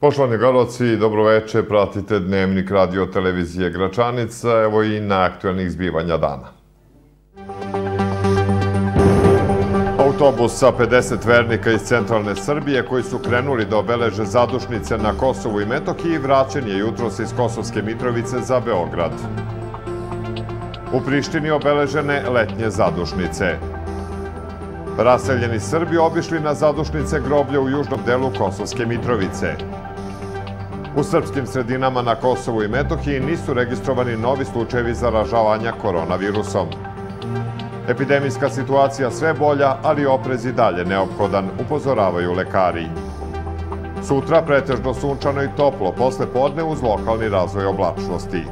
Poštovani gledalci, dobroveče, pratite Dnevnik radio televizije Gračanica, evo i na aktualnih zbivanja dana. Autobus sa 50 vernika iz centralne Srbije koji su krenuli da obeleže zadušnice na Kosovu i Metohiji vraćen je jutros iz Kosovske Mitrovice za Beograd. U Prištini obeležene letnje zadušnice. Raseljeni Srbi obišli na zadušnice groblja u južnom delu Kosovske Mitrovice. U srpskim sredinama na Kosovu i Metohiji nisu registrovani novi slučajevi zaražavanja koronavirusom. Epidemijska situacija sve bolja, ali oprez i dalje neophodan, upozoravaju lekari. Sutra pretežno sunčano i toplo, posle podne uz lokalni razvoj oblačnosti.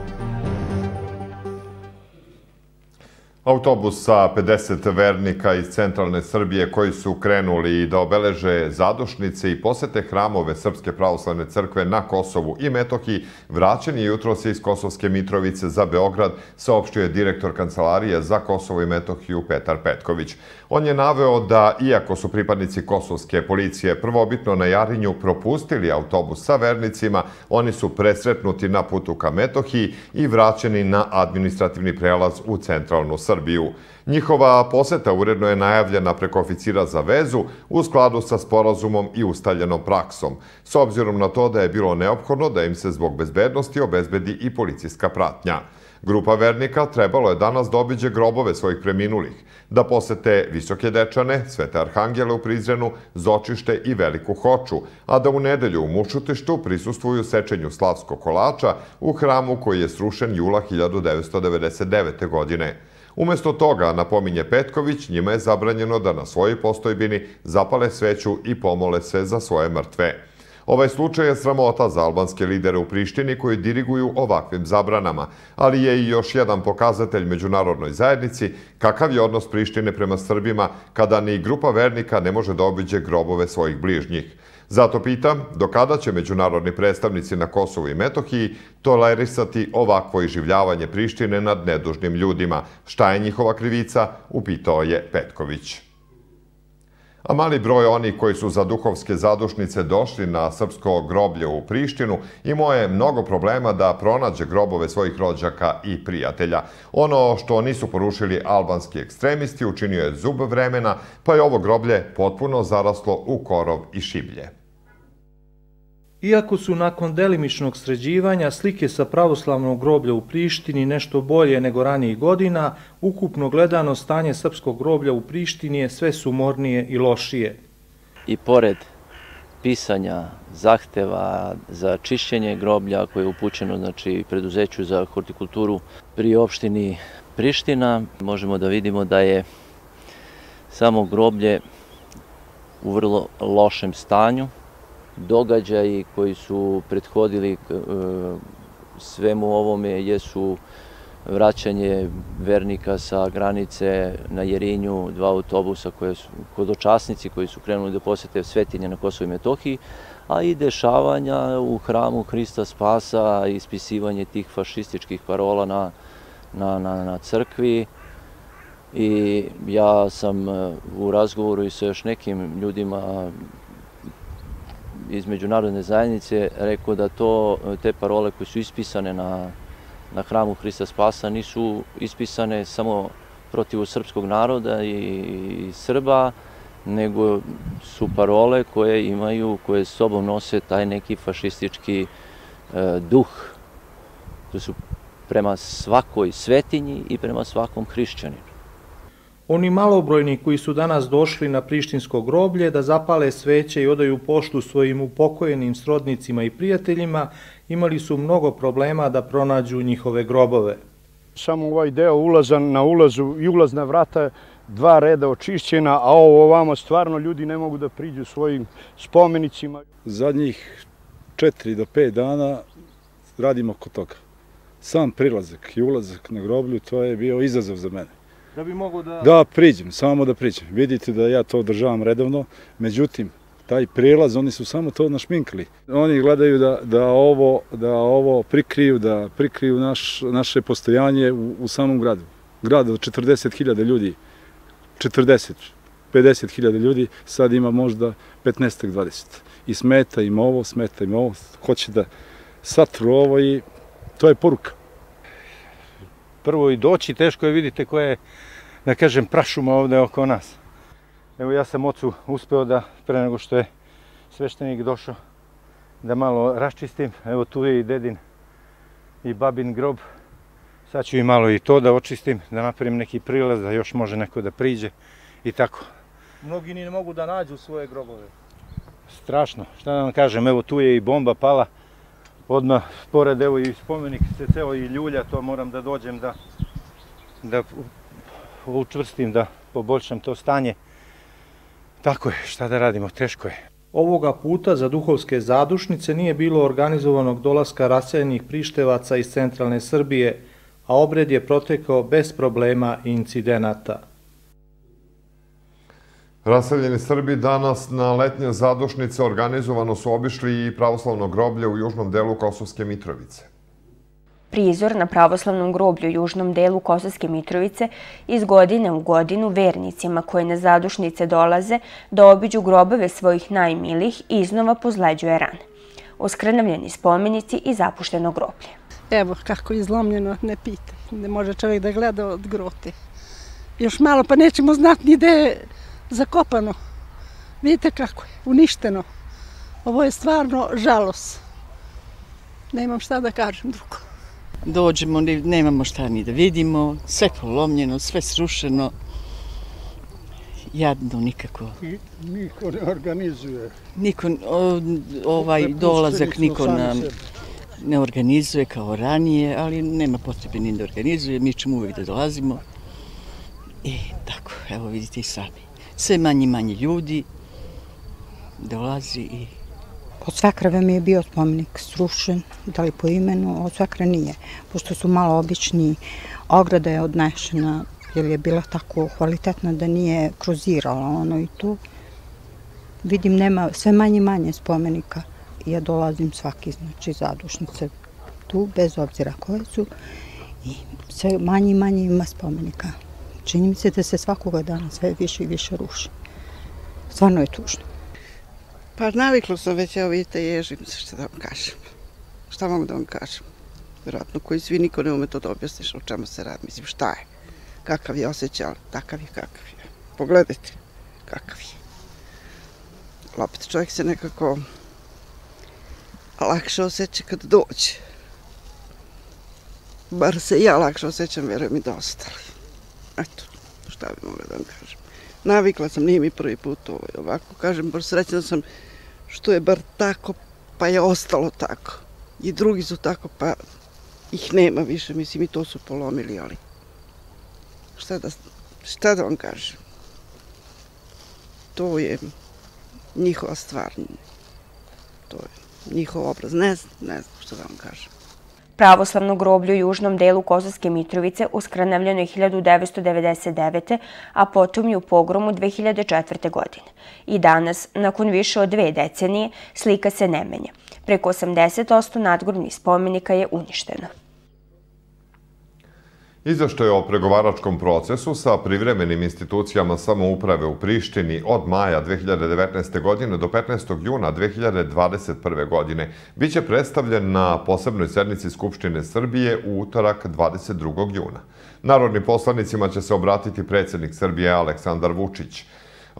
Autobus sa 50 vernika iz centralne Srbije koji su krenuli da obeleže zadušnice i posete hramove Srpske pravoslavne crkve na Kosovu i Metohiji vraćen je jutro se iz Kosovske Mitrovice za Beograd, saopštio je direktor Kancelarije za Kosovo i Metohiju Petar Petković. On je naveo da, iako su pripadnici kosovske policije prvobitno na Jarinju propustili autobus sa vernicima, oni su presretnuti na putu ka Metohiji i vraćeni na administrativni prelaz u centralnu Srbiju. Srbiju. Njihova poseta uredno je najavljena preko oficira za vezu u skladu sa sporazumom i ustaljenom praksom, s obzirom na to da je bilo neophodno da im se zbog bezbednosti obezbedi i policijska pratnja. Grupa vernika trebalo je danas da obiđe grobove svojih preminulih, da posete Visoke Dečane, Svete Arhangele u Prizrenu, Zočište i Veliku Hoču, a da u nedelju u Mušutištu prisustvuju sečenju Slavskog kolača u hramu koji je srušen jula 1999. godine. Umesto toga, napominje Petković, njima je zabranjeno da na svojoj postojbini zapale sveću i pomole se za svoje mrtve. Ovaj slučaj je sramota za albanske lidere u Prištini koji diriguju ovakvim zabranama, ali je i još jedan pokazatelj međunarodnoj zajednici kakav je odnos Prištine prema Srbima kada ni grupa vernika ne može da obiđe grobove svojih bližnjih. Zato pitam, do kada će međunarodni predstavnici na Kosovu i Metohiji tolerisati ovakvo iživljavanje Prištine nad nedužnim ljudima? Šta je njihova krivica? Upitao je Petković. A mali broj onih koji su za duhovske zadušnice došli na srpsko groblje u Prištinu imao je mnogo problema da pronađe grobove svojih rođaka i prijatelja. Ono što nisu porušili albanski ekstremisti učinio je zub vremena, pa je ovo groblje potpuno zaraslo u korov i šiblje. Iako su nakon delimičnog sređivanja slike sa pravoslavnog groblja u Prištini nešto bolje nego ranijih godina, ukupno gledano stanje srpskog groblja u Prištini je sve sumornije i lošije. I pored pisanja zahteva za čišćenje groblja koje je upućeno znači, preduzeću za hortikulturu pri opštini Priština, možemo da vidimo da je samo groblje u vrlo lošem stanju, događaji koji su prethodili e, svemu ovome jesu vraćanje vernika sa granice na Jerinju, dva autobusa koje su kodočasnici koji su krenuli da posete svetinje na Kosovo i Metohiji, a i dešavanja u hramu Hrista Spasa, ispisivanje tih fašističkih parola na, na, na, na crkvi. I ja sam e, u razgovoru i sa još nekim ljudima iz međunarodne zajednice rekao da to, te parole koje su ispisane na, na hramu Hrista Spasa nisu ispisane samo protiv srpskog naroda i, i Srba, nego su parole koje imaju, koje s sobom nose taj neki fašistički e, duh. To su prema svakoj svetinji i prema svakom hrišćaninu. Oni malobrojni koji su danas došli na Prištinsko groblje da zapale sveće i odaju poštu svojim upokojenim srodnicima i prijateljima, imali su mnogo problema da pronađu njihove grobove. Samo ovaj deo ulazan na ulazu i ulazna vrata dva reda očišćena, a ovo ovamo stvarno ljudi ne mogu da priđu svojim spomenicima. Zadnjih četiri do pet dana radimo oko toga. Sam prilazak i ulazak na groblju, to je bio izazov za mene. Da bi mogo da... Da priđem, samo da priđem. Vidite da ja to održavam redovno, međutim, taj prijelaz, oni su samo to našminkali. Oni gledaju da, da, ovo, da ovo prikriju, da prikriju naš, naše postojanje u, u samom gradu. Grad od 40.000 ljudi, 40, 50.000 ljudi, sad ima možda 15-20. I smeta im ovo, smeta im ovo, hoće da satru ovo i to je poruka. Prvo i doći, teško je vidite koje je, da kažem, prašuma ovde oko nas. Evo ja sam ocu uspeo da, pre nego što je sveštenik došao, da malo raščistim. Evo tu je i dedin i babin grob. Sad ću i malo i to da očistim, da napravim neki prilaz, da još može neko da priđe i tako. Mnogi ni ne mogu da nađu svoje grobove. Strašno, šta da vam kažem, evo tu je i bomba pala, odmah pored evo i spomenik se ceo i ljulja, to moram da dođem da da učvrstim, da poboljšam to stanje. Tako je, šta da radimo, teško je. Ovoga puta za duhovske zadušnice nije bilo organizovanog dolaska raseljenih prištevaca iz centralne Srbije, a obred je protekao bez problema i incidenata. Raseljeni Srbi danas na letnje zadušnice organizovano su obišli i pravoslavno groblje u južnom delu Kosovske Mitrovice. Prizor na pravoslavnom groblju u južnom delu Kosovske Mitrovice iz godine u godinu vernicima koje na zadušnice dolaze da obiđu grobove svojih najmilih iznova pozleđuje rane. Oskrnavljeni spomenici i zapušteno groblje. Evo kako je izlomljeno, ne pita. Ne može čovjek da gleda od grote. Još malo pa nećemo znati ni gde je zakopano. Vidite kako je, uništeno. Ovo je stvarno žalos. Nemam šta da kažem drugo. Dođemo, nemamo šta ni da vidimo, sve polomljeno, sve srušeno. Jadno nikako. I niko ne organizuje. Niko, o, ovaj dolazak niko nam ne organizuje kao ranije, ali nema potrebe ni da organizuje, mi ćemo uvek da dolazimo. I tako, evo vidite i sami sve manje manje ljudi dolazi i Od Svakrave mi je bio spomenik srušen, da li po imenu, od Svakra nije, pošto su malo obični, ograda je odnešena, jer je bila tako kvalitetna da nije kruzirala ono i tu. Vidim, nema sve manje manje spomenika. Ja dolazim svaki, znači, zadušnice tu, bez obzira koje su, i sve manje manje ima spomenika. Čini mi se da se svakoga dana sve više i više ruši. Stvarno je tužno. Pa naviklo sam već, evo vidite, ježim se što da vam kažem. Šta mogu da vam kažem? Vjerojatno koji svi niko ne ume to da objasniš o čemu se radi. Mislim, šta je? Kakav je osjećaj, takav je kakav je. Pogledajte kakav je. Opet čovjek se nekako lakše osjeća kad dođe. Bar se ja lakše osjećam, vjerujem i da ostali. Eto, šta bi mogla da vam kažem. Navikla sam, nije mi prvi put ovaj, ovako. Kažem, bar srećna sam što je bar tako, pa je ostalo tako. I drugi su tako, pa ih nema više, mislim, i to su polomili, ali šta da, šta da vam kažem. To je njihova stvar. To je njihov obraz. Ne znam, ne znam što da vam kažem. Pravoslavno groblje u južnom delu Kosovske Mitrovice uskranavljeno je 1999. a potom i u pogromu 2004. godine. I danas, nakon više od dve decenije, slika se ne menja. Preko 80% nadgrobnih spomenika je uništeno. Izveštaj o pregovaračkom procesu sa privremenim institucijama samouprave u Prištini od maja 2019. godine do 15. juna 2021. godine biće predstavljen na posebnoj sednici Skupštine Srbije u utorak 22. juna. Narodnim poslanicima će se obratiti predsjednik Srbije Aleksandar Vučić.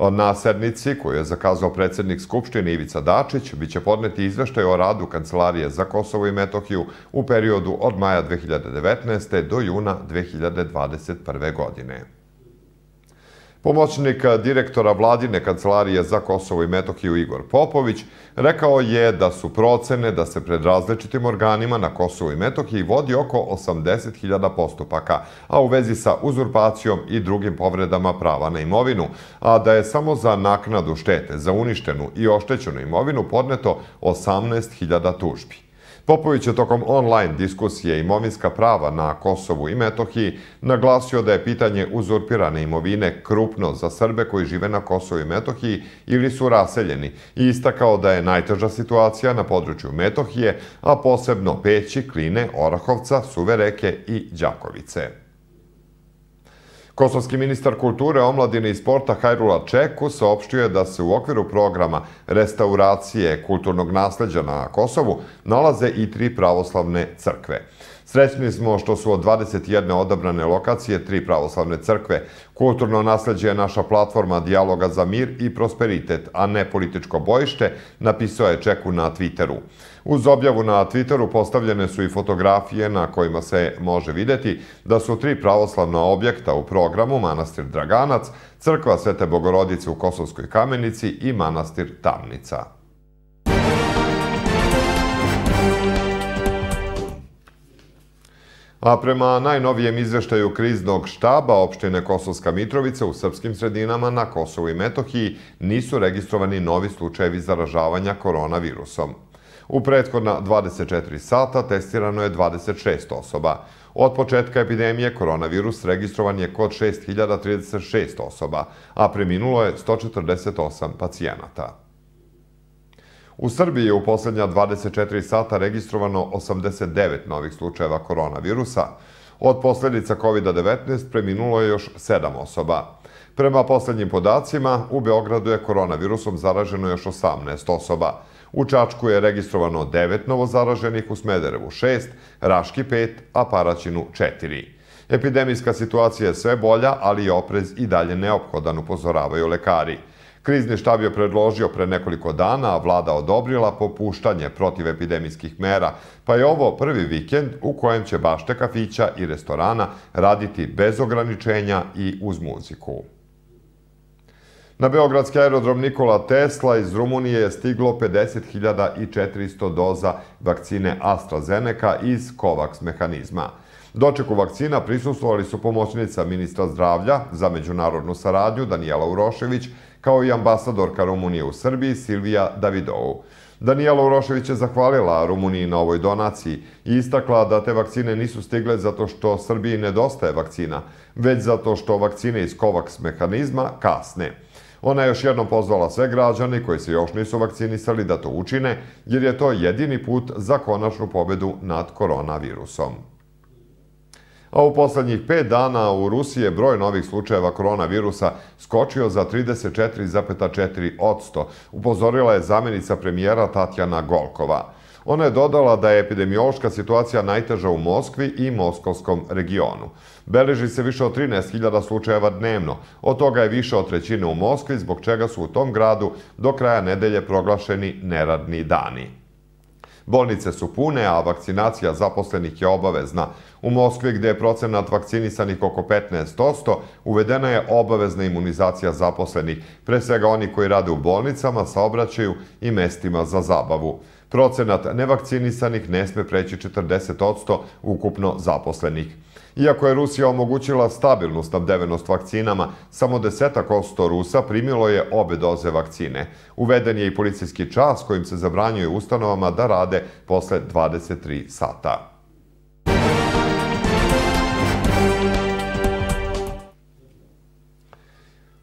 Na sednici koju je zakazao predsjednik Skupštine Ivica Dačić biće podneti izveštaj o radu Kancelarije za Kosovo i Metohiju u periodu od maja 2019. do juna 2021. godine. Pomoćnik direktora vladine kancelarije za Kosovo i Metohiju Igor Popović rekao je da su procene da se pred različitim organima na Kosovo i Metohiji vodi oko 80.000 postupaka, a u vezi sa uzurpacijom i drugim povredama prava na imovinu, a da je samo za naknadu štete za uništenu i oštećenu imovinu podneto 18.000 tužbi. Popović je tokom online diskusije imovinska prava na Kosovu i Metohiji naglasio da je pitanje uzurpirane imovine krupno za Srbe koji žive na Kosovu i Metohiji ili su raseljeni i istakao da je najteža situacija na području Metohije, a posebno Peći, Kline, Orahovca, Suvereke i Đakovice. Kosovski ministar kulture, omladine i sporta Hajrula Čeku saopštio je da se u okviru programa restauracije kulturnog nasleđa na Kosovu nalaze i tri pravoslavne crkve. Srećni smo što su od 21 odabrane lokacije tri pravoslavne crkve. Kulturno nasledđe je naša platforma dijaloga za mir i prosperitet, a ne političko bojište, napisao je Čeku na Twitteru. Uz objavu na Twitteru postavljene su i fotografije na kojima se može videti da su tri pravoslavna objekta u programu Manastir Draganac, Crkva Svete Bogorodice u Kosovskoj kamenici i Manastir Tamnica. A prema najnovijem izveštaju kriznog štaba opštine Kosovska Mitrovica u srpskim sredinama na Kosovu i Metohiji nisu registrovani novi slučajevi zaražavanja koronavirusom. U prethodna 24 sata testirano je 26 osoba. Od početka epidemije koronavirus registrovan je kod 6036 osoba, a preminulo je 148 pacijenata. U Srbiji je u poslednja 24 sata registrovano 89 novih slučajeva koronavirusa. Od posledica COVID-19 preminulo je još 7 osoba. Prema poslednjim podacima, u Beogradu je koronavirusom zaraženo još 18 osoba. U Čačku je registrovano 9 novozaraženih, u Smederevu 6, Raški 5, a Paraćinu 4. Epidemijska situacija je sve bolja, ali i oprez i dalje neophodan, upozoravaju lekari. Krizni štab je predložio pre nekoliko dana, a vlada odobrila popuštanje protiv epidemijskih mera, pa je ovo prvi vikend u kojem će bašte kafića i restorana raditi bez ograničenja i uz muziku. Na Beogradski aerodrom Nikola Tesla iz Rumunije je stiglo 50.400 doza vakcine AstraZeneca iz COVAX mehanizma. Dočeku vakcina prisustovali su pomoćnica ministra zdravlja za međunarodnu saradnju Danijela Urošević, kao i ambasadorka Rumunije u Srbiji Silvija Davidovu. Danijela Urošević je zahvalila Rumuniji na ovoj donaciji i istakla da te vakcine nisu stigle zato što Srbiji nedostaje vakcina, već zato što vakcine iz COVAX mehanizma kasne. Ona je još jednom pozvala sve građane koji se još nisu vakcinisali da to učine, jer je to jedini put za konačnu pobedu nad koronavirusom. A u poslednjih pet dana u Rusiji je broj novih slučajeva koronavirusa skočio za 34,4 odsto, upozorila je zamjenica premijera Tatjana Golkova. Ona je dodala da je epidemiološka situacija najteža u Moskvi i Moskovskom regionu. Beleži se više od 13.000 slučajeva dnevno, od toga je više od trećine u Moskvi, zbog čega su u tom gradu do kraja nedelje proglašeni neradni dani. Bolnice su pune, a vakcinacija zaposlenih je obavezna. U Moskvi, gde je procenat vakcinisanih oko 15%, uvedena je obavezna imunizacija zaposlenih, pre svega oni koji rade u bolnicama, saobraćaju i mestima za zabavu. Procenat nevakcinisanih ne sme preći 40% ukupno zaposlenih. Iako je Rusija omogućila stabilnu snabdevenost vakcinama, samo desetak osto Rusa primilo je obe doze vakcine. Uveden je i policijski čas kojim se zabranjuje ustanovama da rade posle 23 sata.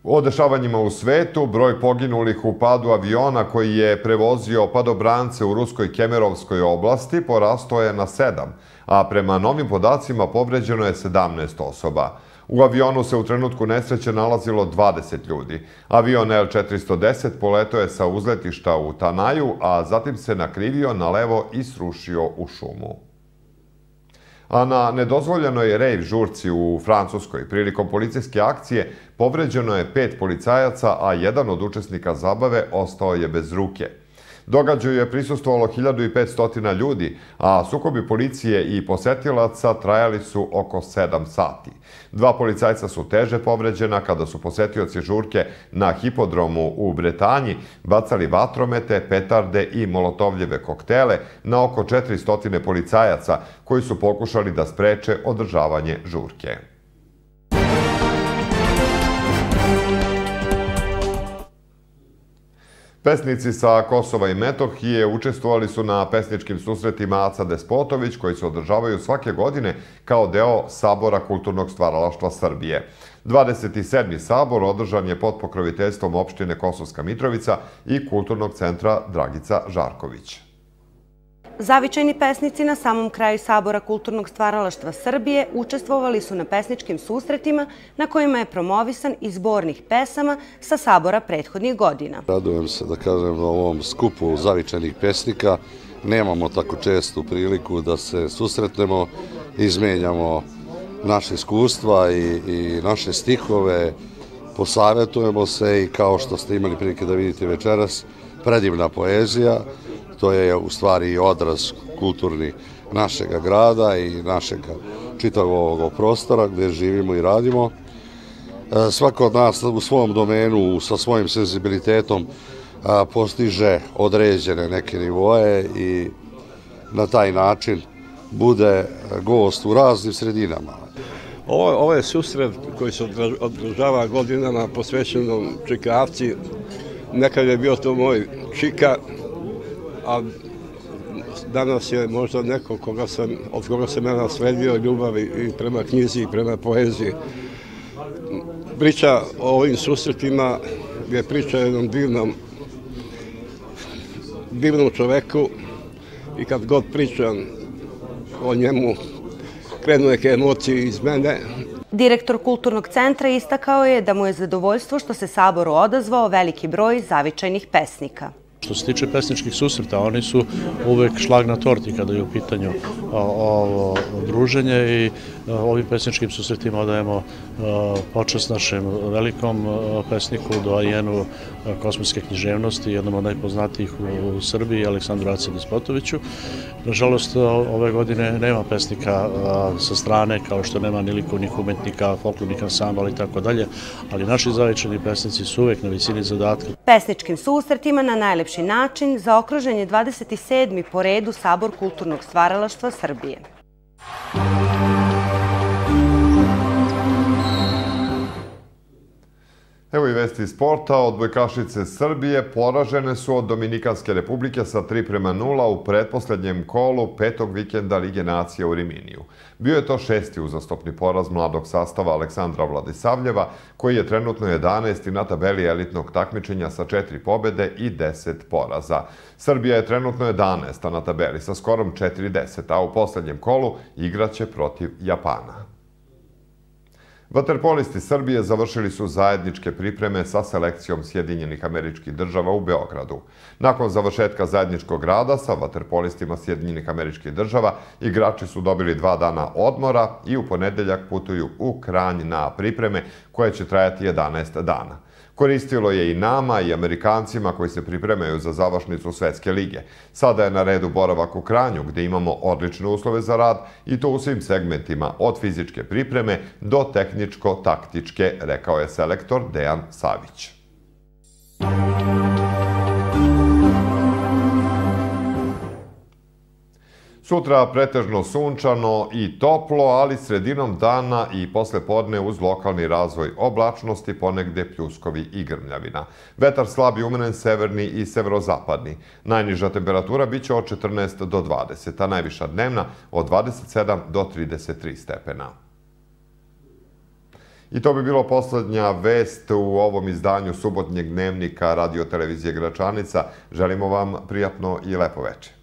O dešavanjima u svetu, broj poginulih u padu aviona koji je prevozio padobrance u Ruskoj Kemerovskoj oblasti porastao je na sedam, a prema novim podacima povređeno je 17 osoba. U avionu se u trenutku nesreće nalazilo 20 ljudi. Avion L-410 poletao je sa uzletišta u Tanaju, a zatim se nakrivio na levo i srušio u šumu. A na nedozvoljenoj rejv žurci u Francuskoj prilikom policijske akcije povređeno je pet policajaca, a jedan od učesnika zabave ostao je bez ruke. Događaju je prisustovalo 1500 ljudi, a sukobi policije i posetilaca trajali su oko 7 sati. Dva policajca su teže povređena kada su posetioci žurke na hipodromu u Bretanji bacali vatromete, petarde i molotovljeve koktele na oko 400 policajaca koji su pokušali da spreče održavanje žurke. Pesnici sa Kosova i Metohije učestvovali su na pesničkim susretima Aca Despotović koji se održavaju svake godine kao deo Sabora kulturnog stvaralaštva Srbije. 27. sabor održan je pod pokroviteljstvom opštine Kosovska Mitrovica i kulturnog centra Dragica Žarković. Zavičajni pesnici na samom kraju Sabora kulturnog stvaralaštva Srbije učestvovali su na pesničkim susretima na kojima je promovisan izbornih pesama sa Sabora prethodnih godina. Radujem se da kažem na ovom skupu zavičajnih pesnika. Nemamo tako čestu priliku da se susretnemo, izmenjamo naše iskustva i, i naše stihove, posavetujemo se i kao što ste imali prilike da vidite večeras, predivna poezija, to je u stvari odraz kulturni našega grada i našeg čitavog ovog prostora gde živimo i radimo. E, svako od nas u svom domenu sa svojim senzibilitetom postiže određene neke nivoje i na taj način bude gost u raznim sredinama. Ovo, ovo je susret koji se održava godinama posvećenom čikavci. Nekad je bio to moj čika, a danas je možda neko koga sam, od koga sam ja nasledio ljubav i prema knjizi i prema poeziji. Priča o ovim susretima je priča o jednom divnom divnom čoveku i kad god pričam o njemu krenu neke emocije iz mene. Direktor Kulturnog centra istakao je da mu je zadovoljstvo što se Saboru odazvao veliki broj zavičajnih pesnika. Što se tiče pesničkih susreta, oni su uvek šlag na torti kada je u pitanju ovo druženje i ovim pesničkim susretima odajemo počast našem velikom pesniku, doajenu kosmijske književnosti, jednom od najpoznatijih u Srbiji, Aleksandru Ace Despotoviću. Nažalost, ove godine nema pesnika sa strane, kao što nema ni likovnih umetnika, folklornih ansambala i tako dalje, ali naši zavičani pesnici su uvek na visini zadatka. Pesničkim susretima na najlepši način zaokružen je 27. po redu Sabor kulturnog stvaralaštva Srbije. Evo i vesti sporta. Odbojkašice Srbije poražene su od Dominikanske republike sa 3 prema 0 u pretposlednjem kolu petog vikenda Lige nacija u Riminiju. Bio je to šesti uzastopni poraz mladog sastava Aleksandra Vladisavljeva, koji je trenutno 11. na tabeli elitnog takmičenja sa 4 pobede i 10 poraza. Srbija je trenutno 11. na tabeli sa skorom 4-10, a u poslednjem kolu igraće protiv Japana. Vaterpolisti Srbije završili su zajedničke pripreme sa selekcijom Sjedinjenih američkih država u Beogradu. Nakon završetka zajedničkog rada sa vaterpolistima Sjedinjenih američkih država, igrači su dobili dva dana odmora i u ponedeljak putuju u Kranj na pripreme koje će trajati 11 dana. Koristilo je i nama i Amerikancima koji se pripremaju za završnicu Svetske lige. Sada je na redu boravak u Kranju gde imamo odlične uslove za rad i to u svim segmentima od fizičke pripreme do tehničko-taktičke, rekao je selektor Dejan Savić. Sutra pretežno sunčano i toplo, ali sredinom dana i posle podne uz lokalni razvoj oblačnosti ponegde pljuskovi i grmljavina. Vetar slab i umenen severni i severozapadni. Najniža temperatura biće od 14 do 20, a najviša dnevna od 27 do 33 stepena. I to bi bilo poslednja vest u ovom izdanju subotnjeg dnevnika radio televizije Gračanica. Želimo vam prijatno i lepo večer.